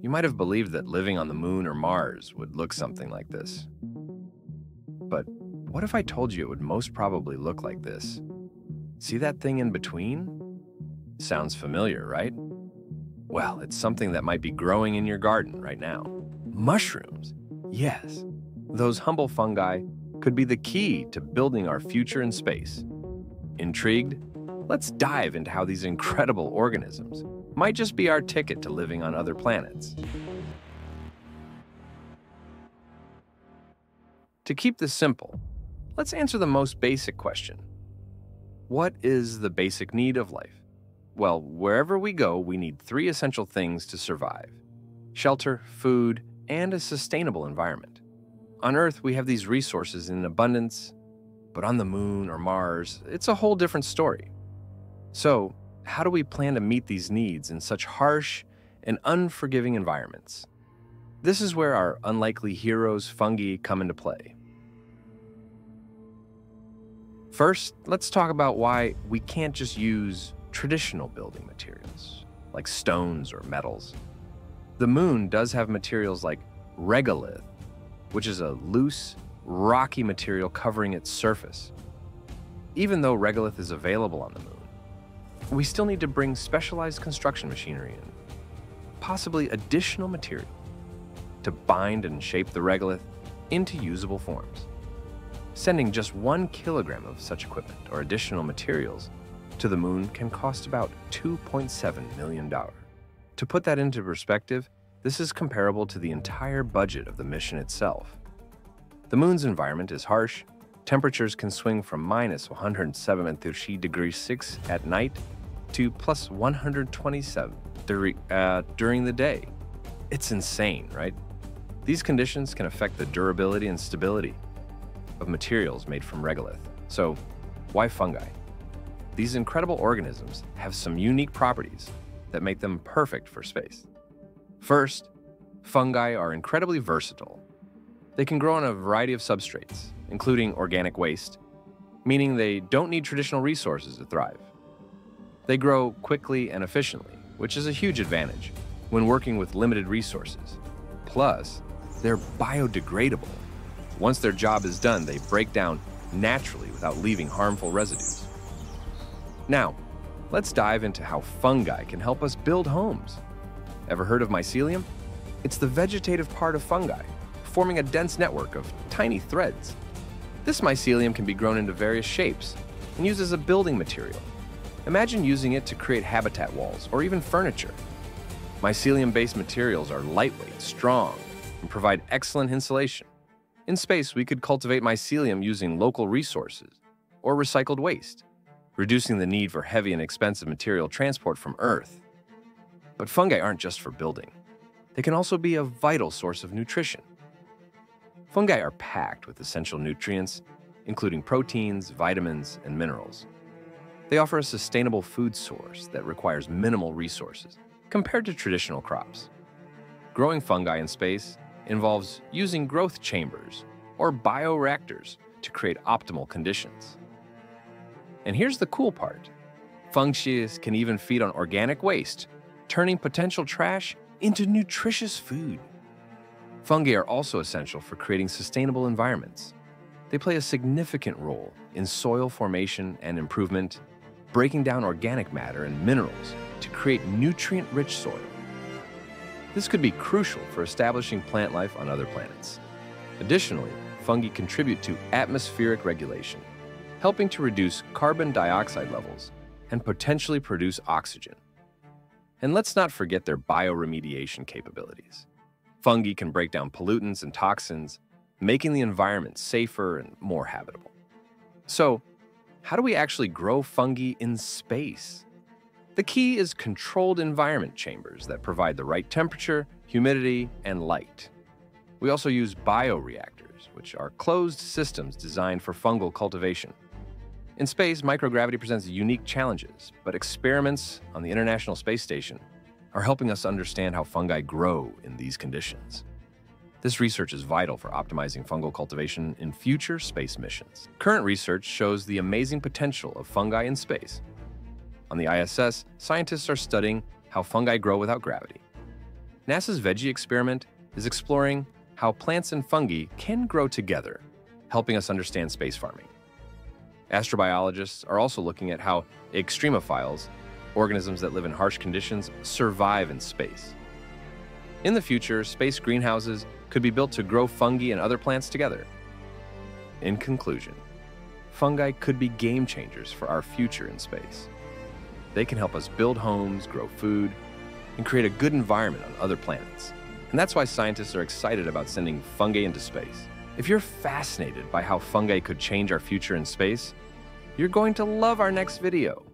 You might have believed that living on the moon or Mars would look something like this. But what if I told you it would most probably look like this? See that thing in between? Sounds familiar, right? Well, it's something that might be growing in your garden right now. Mushrooms. Yes, those humble fungi could be the key to building our future in space. Intrigued? Let's dive into how these incredible organisms might just be our ticket to living on other planets. To keep this simple, let's answer the most basic question What is the basic need of life? Well, wherever we go, we need three essential things to survive shelter, food, and a sustainable environment. On Earth, we have these resources in abundance, but on the moon or Mars, it's a whole different story. So, how do we plan to meet these needs in such harsh and unforgiving environments? This is where our unlikely heroes, fungi, come into play. First, let's talk about why we can't just use traditional building materials, like stones or metals. The moon does have materials like regolith, which is a loose, rocky material covering its surface. Even though regolith is available on the moon, we still need to bring specialized construction machinery in, possibly additional material, to bind and shape the regolith into usable forms. Sending just one kilogram of such equipment or additional materials to the moon can cost about $2.7 million. To put that into perspective, this is comparable to the entire budget of the mission itself. The moon's environment is harsh. Temperatures can swing from minus 107 degrees 6 at night to plus 127 uh, during the day. It's insane, right? These conditions can affect the durability and stability of materials made from regolith. So, why fungi? These incredible organisms have some unique properties that make them perfect for space. First, fungi are incredibly versatile. They can grow on a variety of substrates, including organic waste, meaning they don't need traditional resources to thrive. They grow quickly and efficiently, which is a huge advantage when working with limited resources. Plus, they're biodegradable, once their job is done, they break down naturally without leaving harmful residues. Now, let's dive into how fungi can help us build homes. Ever heard of mycelium? It's the vegetative part of fungi, forming a dense network of tiny threads. This mycelium can be grown into various shapes and used as a building material. Imagine using it to create habitat walls or even furniture. Mycelium based materials are lightweight, strong, and provide excellent insulation. In space, we could cultivate mycelium using local resources or recycled waste, reducing the need for heavy and expensive material transport from Earth. But fungi aren't just for building. They can also be a vital source of nutrition. Fungi are packed with essential nutrients, including proteins, vitamins, and minerals. They offer a sustainable food source that requires minimal resources compared to traditional crops. Growing fungi in space involves using growth chambers or bioreactors to create optimal conditions. And here's the cool part fungi can even feed on organic waste, turning potential trash into nutritious food. Fungi are also essential for creating sustainable environments. They play a significant role in soil formation and improvement, breaking down organic matter and minerals to create nutrient rich soil. This could be crucial for establishing plant life on other planets. Additionally, fungi contribute to atmospheric regulation, helping to reduce carbon dioxide levels and potentially produce oxygen. And let's not forget their bioremediation capabilities. Fungi can break down pollutants and toxins, making the environment safer and more habitable. So, how do we actually grow fungi in space? The key is controlled environment chambers that provide the right temperature, humidity, and light. We also use bioreactors, which are closed systems designed for fungal cultivation. In space, microgravity presents unique challenges, but experiments on the International Space Station are helping us understand how fungi grow in these conditions. This research is vital for optimizing fungal cultivation in future space missions. Current research shows the amazing potential of fungi in space on the ISS, scientists are studying how fungi grow without gravity. NASA's Veggie experiment is exploring how plants and fungi can grow together, helping us understand space farming. Astrobiologists are also looking at how extremophiles, organisms that live in harsh conditions, survive in space. In the future, space greenhouses could be built to grow fungi and other plants together. In conclusion, fungi could be game changers for our future in space. They can help us build homes, grow food, and create a good environment on other planets. And that's why scientists are excited about sending fungi into space. If you're fascinated by how fungi could change our future in space, you're going to love our next video.